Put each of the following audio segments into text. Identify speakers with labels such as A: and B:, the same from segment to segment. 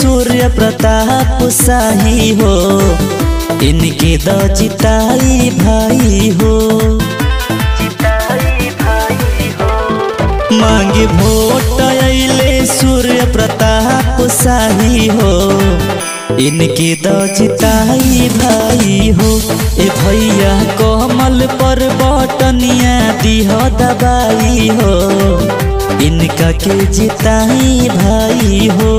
A: सूर्य प्रताप शाही हो, इनके द जिताई भाई हो। मांगे वोट अले सूर्य प्रताप शाही हो, इनके द जिताई भाई हो। ए भैया कमल पर बटनिया दिह दबाई हो, इनका के जिताई भाई हो।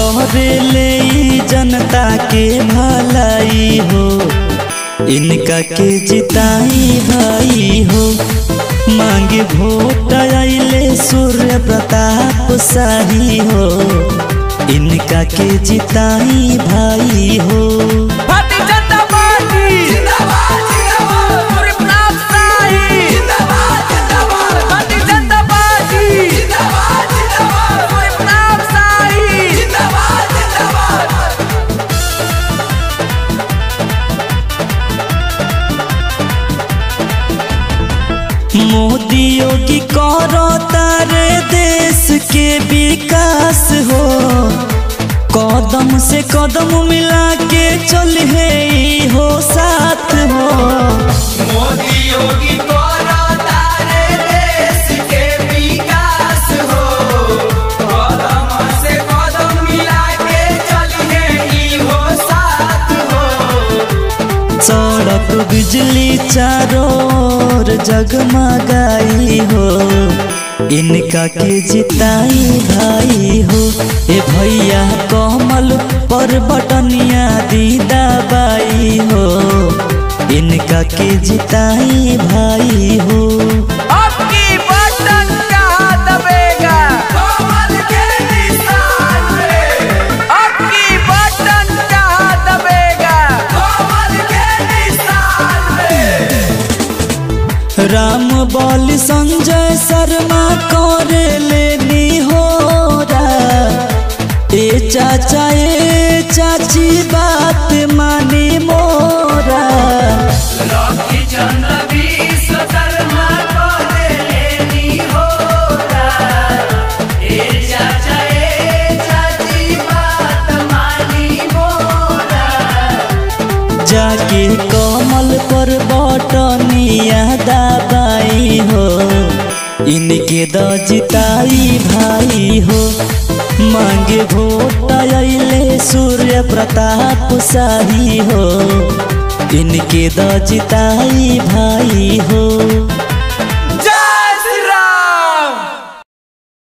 A: करे ले जनता के भलाई हो। इनका के जिताई भाई हो। मांग भोट आइले सूर्य प्रताप शाही हो। इनका के जिताई भाई हो। मोदी योगी करो तारे देश के विकास हो। कदम से कदम मिला के चल है, हो साथ हो।
B: मोदी
A: सड़क बिजली चारों ओर जगमगाई हो। इनका के जिताई भाई हो। ए भैया कमल पर बटनिया दीदा बाई हो। इनका के जिताई भाई हो। राम बल संजय शर्मा कर लेनी हो ए चाचा ए चाची कमल पर बटनिया दबाई हो। इनके द जिताई भाई हो। मांगे भोट सूर्य प्रताप शाही हो। इनके द जिताई भाई हो।